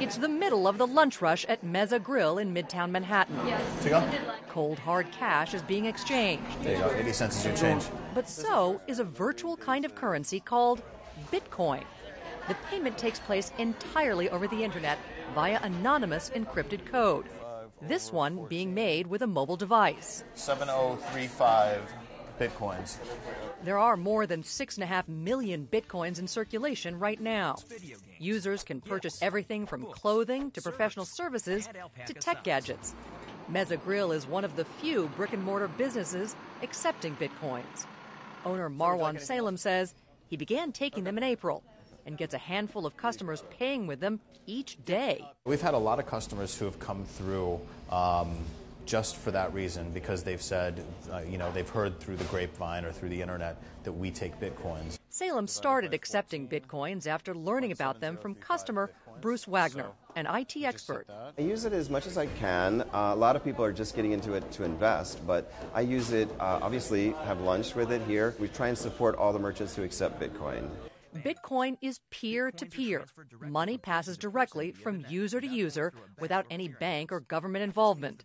It's the middle of the lunch rush at Meza Grill in Midtown Manhattan. Cold hard cash is being exchanged. There you go. 80 cents is your change. But so is a virtual kind of currency called Bitcoin. The payment takes place entirely over the internet via anonymous encrypted code. This one being made with a mobile device. 7035 bitcoins. There are more than 6.5 million bitcoins in circulation right now. Users can purchase everything from clothing to professional services to tech gadgets. Meza Grill is one of the few brick and mortar businesses accepting bitcoins. Owner Marwan Salem says he began taking them in April and gets a handful of customers paying with them each day. We've had a lot of customers who have come through um, just for that reason because they've said, uh, you know, they've heard through the grapevine or through the internet that we take bitcoins. Salem started accepting bitcoins after learning about them from customer Bruce Wagner, an IT expert. I use it as much as I can. Uh, a lot of people are just getting into it to invest, but I use it, uh, obviously, have lunch with it here. We try and support all the merchants who accept Bitcoin. Bitcoin is peer to peer. Money passes directly from user to user without any bank or government involvement.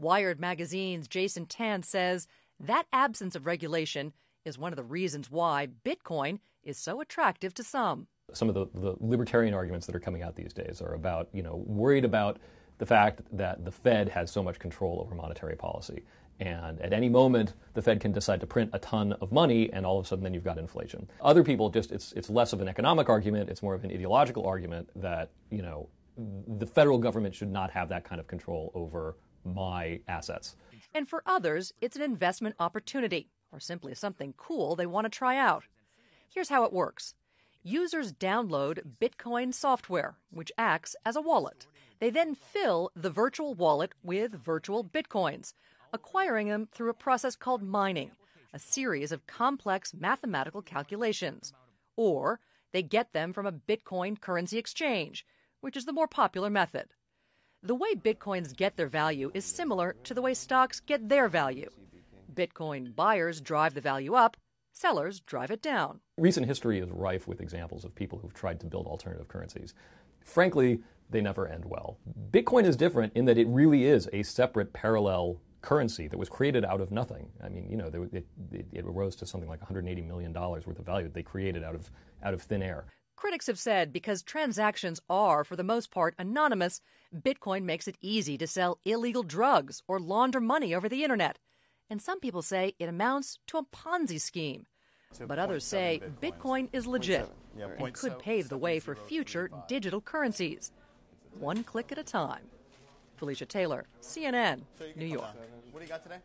Wired Magazine's Jason Tan says that absence of regulation is one of the reasons why Bitcoin is so attractive to some. Some of the, the libertarian arguments that are coming out these days are about, you know, worried about the fact that the Fed has so much control over monetary policy. And at any moment, the Fed can decide to print a ton of money, and all of a sudden, then you've got inflation. Other people just it's it's less of an economic argument; it's more of an ideological argument that you know the federal government should not have that kind of control over my assets. And for others, it's an investment opportunity, or simply something cool they want to try out. Here's how it works. Users download Bitcoin software, which acts as a wallet. They then fill the virtual wallet with virtual Bitcoins acquiring them through a process called mining, a series of complex mathematical calculations. Or they get them from a Bitcoin currency exchange, which is the more popular method. The way Bitcoins get their value is similar to the way stocks get their value. Bitcoin buyers drive the value up, sellers drive it down. Recent history is rife with examples of people who've tried to build alternative currencies. Frankly, they never end well. Bitcoin is different in that it really is a separate parallel currency that was created out of nothing. I mean, you know, it, it, it rose to something like 180 million dollars worth of value that they created out of out of thin air. Critics have said because transactions are, for the most part, anonymous, Bitcoin makes it easy to sell illegal drugs or launder money over the internet. And some people say it amounts to a Ponzi scheme. But others say Bitcoin, Bitcoin is legit yeah, and could pave the way for future digital currencies. One click at a time. Felicia Taylor, CNN, New York. What do you got today?